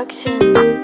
Productionz.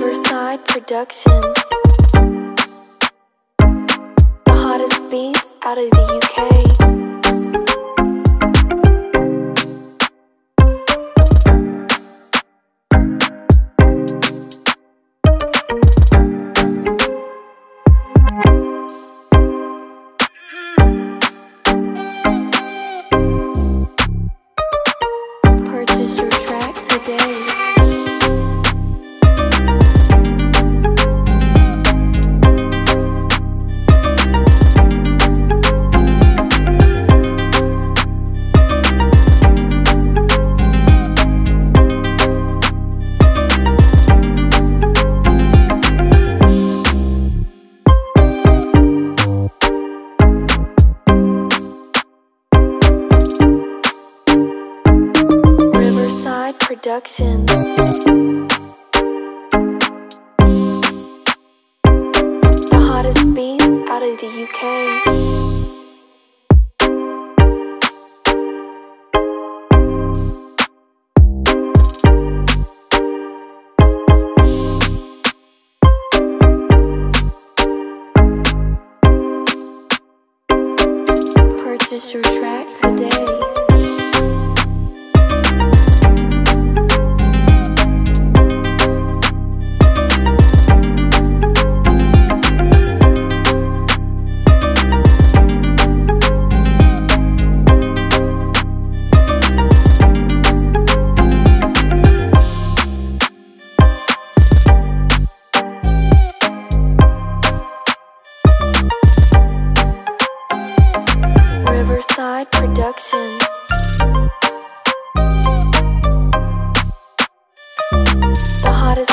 Riverside Productionz. The hottest beats out of the UK. Riverside Productionz. The hottest beats out of the UK. Purchase your track today. Riverside Productionz. The hottest